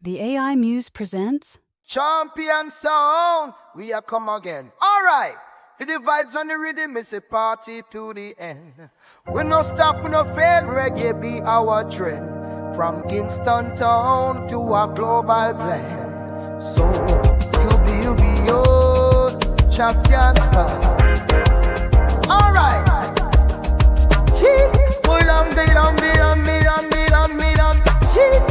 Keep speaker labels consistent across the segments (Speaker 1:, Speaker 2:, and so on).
Speaker 1: The AI Muse presents
Speaker 2: Champion sound, we are come again. All right, the vibes on the rhythm it's a party to the end. We no stop, we no fail, reggae be our trend. From Kingston town to our global blend. So you be, you be your champion sound. All right. Cheek, pull on, be on, be on, be on, be on, be on. Cheek,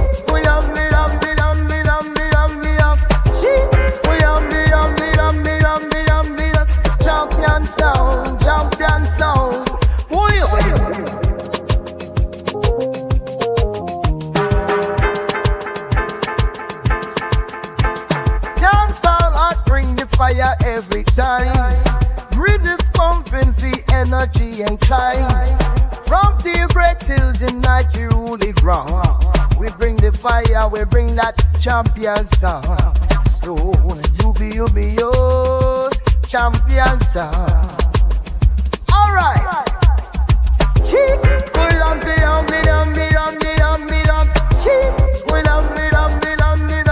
Speaker 2: we bring that champion sound. So you be, you be your champion sound. Alright. Be on,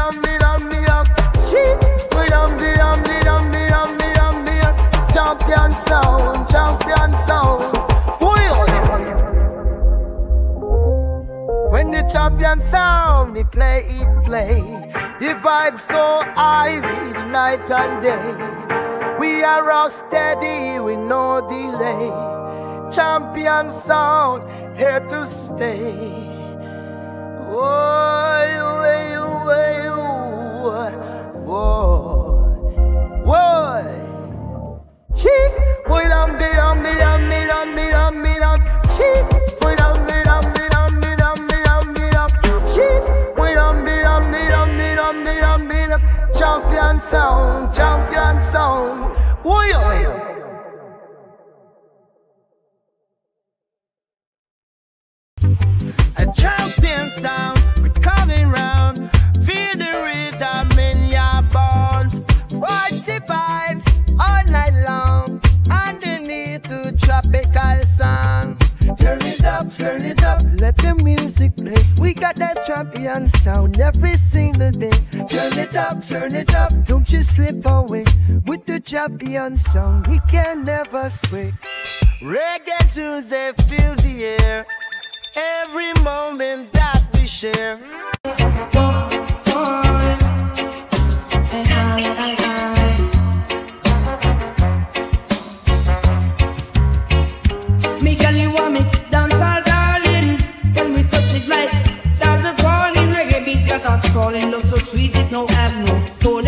Speaker 2: be on, be on. Cheek, pull on, be on, be on, be on, be on, be on. Champion sound, champion sound. When the champion sound, play it, play. The vibe so high, night and day. We are all steady with no delay. Champion sound, here to stay. Whoa, whoa, whoa, whoa, whoa. Cheek, we dum be dum be dum be dum be dum be dum. Cheek, we dum sound, champion sound. Wheel.
Speaker 3: A champion sound, we're coming round. Feel the rhythm in your bones. Party vibes all night long. Underneath the tropical sun. Turn it up, turn it up, let the music play. We got that champion sound every single day. Turn it up, turn it up, don't you slip away. With the champion sound, we can never sway. Reggae tunes, they fill the air. Every moment that we share.
Speaker 4: Falling. Love so sweet, it no have no tolling.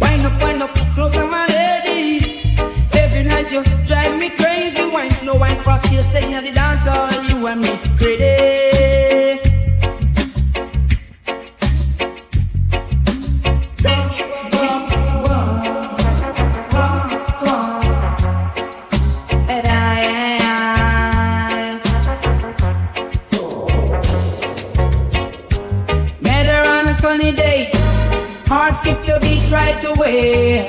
Speaker 4: Wind up, wind up, closer, my lady. Every night you drive me crazy. Wine slow, wine fast, You're staying at the dance hall. Sunny day. Heart skipped the beat right away.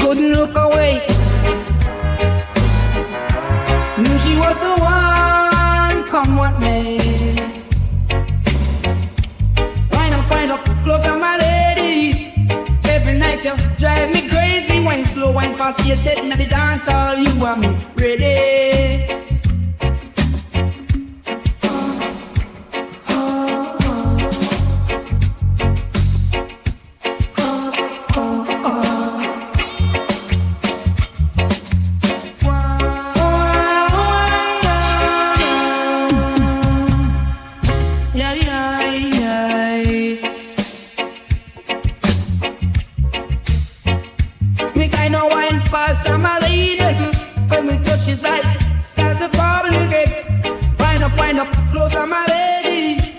Speaker 4: Couldn't look away. Knew she was the one, come what may. Wind up, wind up, closer, my lady. Every night you drive me crazy. Wine slow, wine fast, you're sitting at the dance hall. You want me ready? Kind of wine fast, I'm a lady. When we touch his light, start to fall again. Wind up, wind up, close, I'm a lady.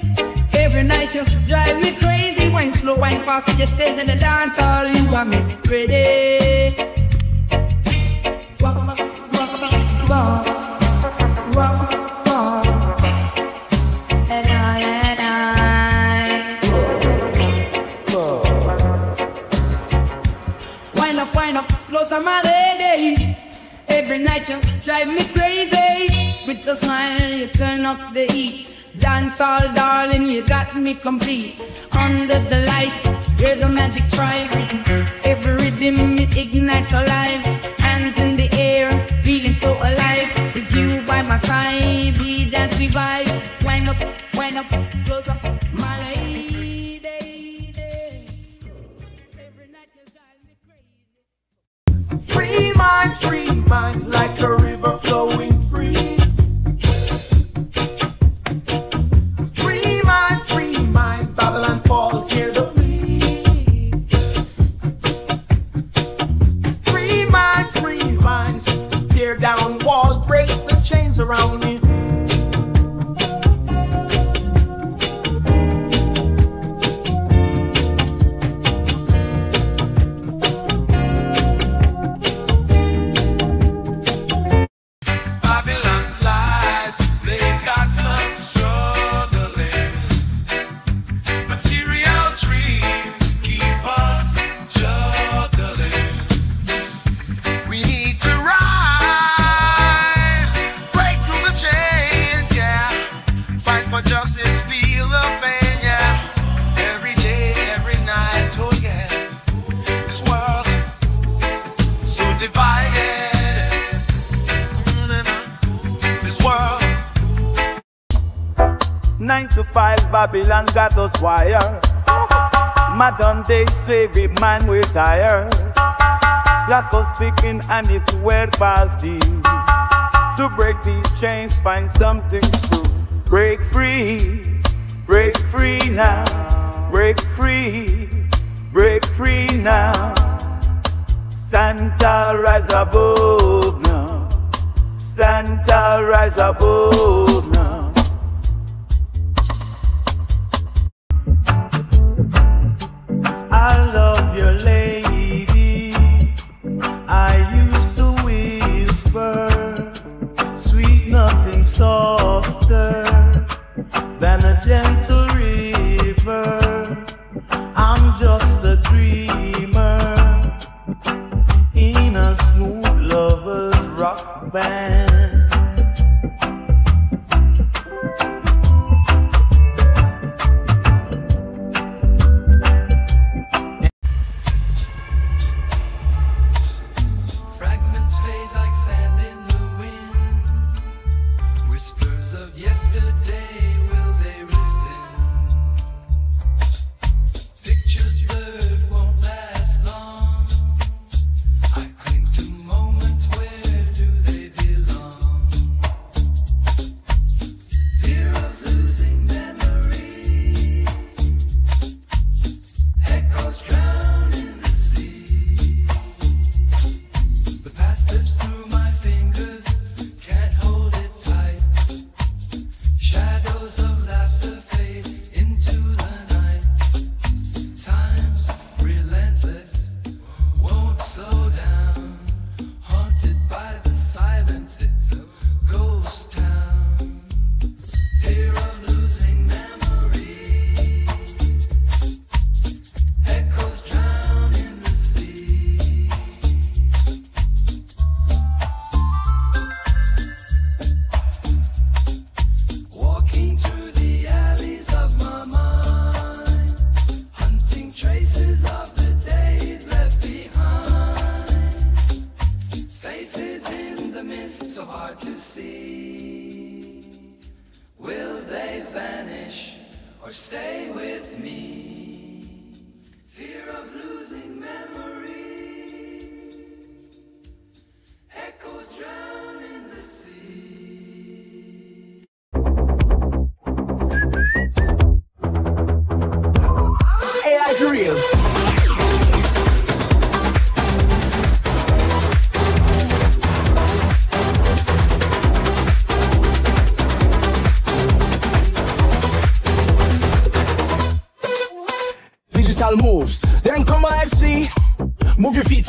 Speaker 4: Every night you drive me crazy. Wine slow, wine fast, just stays in the dance hall. You got me ready. wind up close on my lady. Eh. Every night you drive me crazy. With your smile, you turn up the heat. Dance all, darling, you got me complete. Under the lights, you're the magic tribe. Every rhythm, it ignites our lives. Hands in the air, feeling so alive. With you by my side, we dance, we vibe. Wind up, wind up. my
Speaker 2: dream.
Speaker 5: nine to five, Babylon got us wired. Modern day slavery, man, we're tired. Black us speaking and it's well past deep. To break these chains, find something to Break free, break free now. Break free, break free now. Santa, rise above now. Santa, rise above now.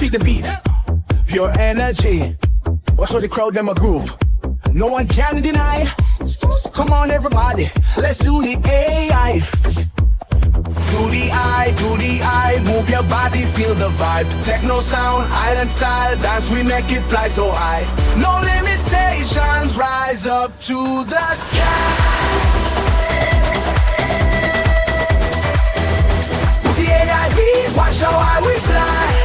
Speaker 6: Feed the beat, pure energy. Watch all the crowd them a groove. No one can deny. Come on, everybody, let's do the AI.
Speaker 5: Do the I, do the I, move your body, feel the vibe. Techno sound, island style, dance, we make it fly so high. No limitations, rise up to the sky. With the AI beat, watch how high we fly.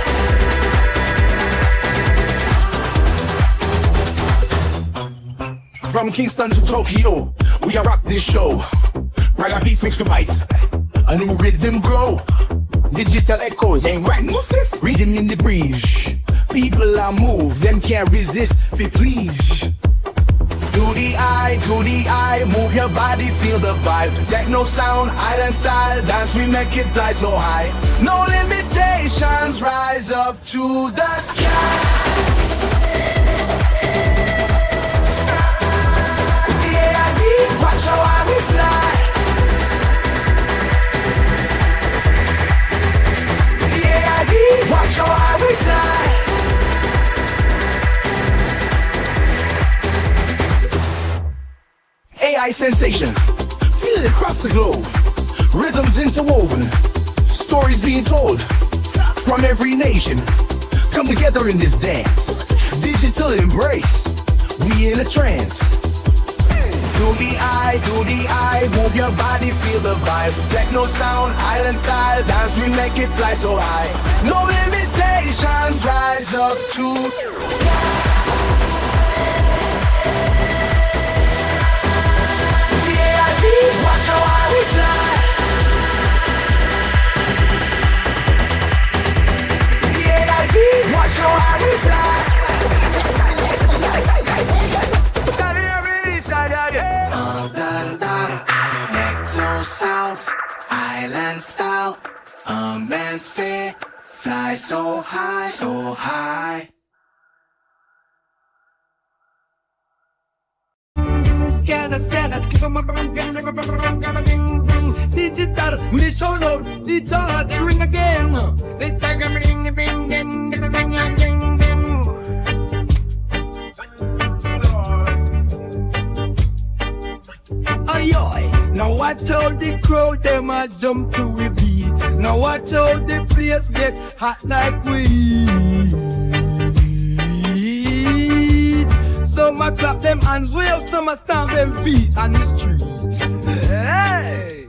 Speaker 5: From Kingston to Tokyo, we are rock this show. Ragga beats mixed with bytes, a new rhythm grow. Digital echoes ain't right no fix. Rhythm in the breeze, people are move, them can't resist. Fi please. Do the eye, do the eye, move your body, feel the vibe. Techno sound, island style, dance, we make it fly so high. No limitations, rise up to the sky. AI sensation. Feel it across the globe. Rhythms interwoven. Stories being told from every nation. Come together in this dance. Digital embrace. We in a trance. Do the eye, do the eye, move your body, feel the vibe. Techno sound, island style, dance, we make it fly so high. No limitations, rise up to
Speaker 7: Style, unmanned sphere, fly so high, so high.
Speaker 8: Scanner, scanner, digital, me show load, digital, they ring again. They tag a ring, ring, ring, ring, ring, ring, ring. Aye, aye. Now watch how the crowd them a jump to we beat. Now watch how the place get hot like weed. Some a clap them hands wave, some a stamp them feet on the street. Hey!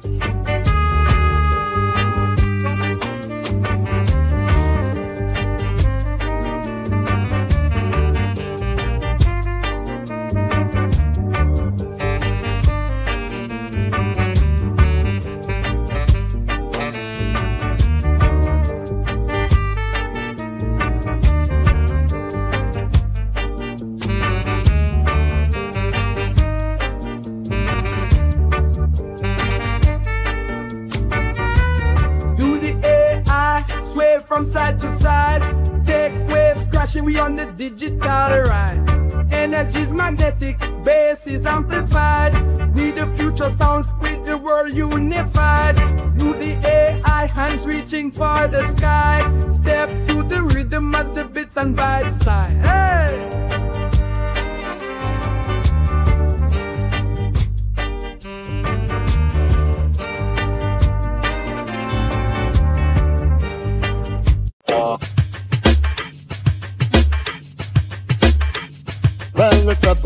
Speaker 8: Reaching for the sky. Step to the rhythm as the bits and bytes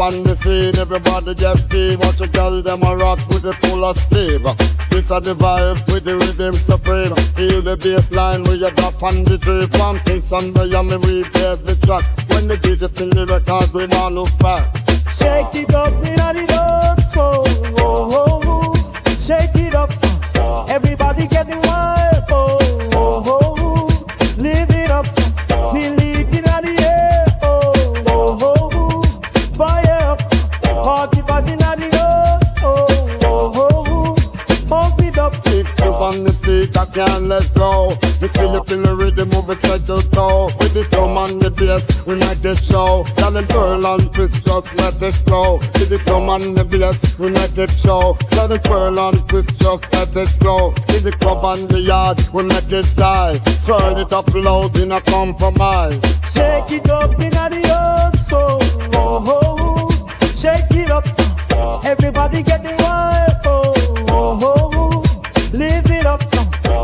Speaker 9: on the scene, everybody get free. Watch a girl, them a rock with the full of steam. This a the vibe with the rhythm supreme. Feel the bass line where you drop on the tree. From Kingston, Miami, we plays the track. When the DJ spin the record, we want look back.
Speaker 10: Shake it up in the dance so oh, oh, oh. Shake it up, everybody getting wild.
Speaker 9: On the can't let go. You see you feel the rhythm it head to toe. With the drum and the bass, we make it show. Tell and twirl and twist, just let it flow. With the drum and the bass, we make it show. Tell and twirl and twist, just let it flow. With the club and the yard, we make it die. Turn it up loud in a compromise.
Speaker 10: Shake it up in the dance so oh, oh, oh. Shake it up, everybody getting wild. Oh, oh, oh up,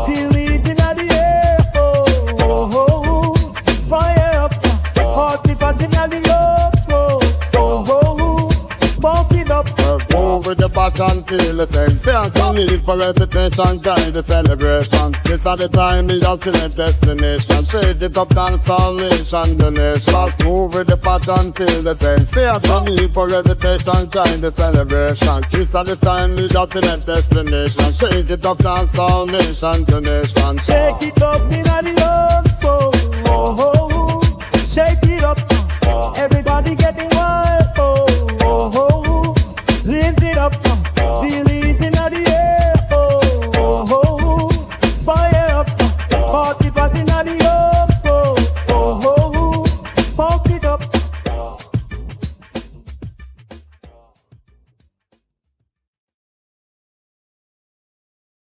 Speaker 10: feel
Speaker 9: watch and feel the same. Say I can need for reputation, guide the celebration. This at the time, the ultimate destination. Shake it up, dance all nation, the. Fast move with the passion, feel the same. Say I can need for reputation, guide the celebration. This at the time, the ultimate destination. Shake it up, dance all nation, the.
Speaker 10: Shake it up, in the love, so. Oh, oh, oh. Shake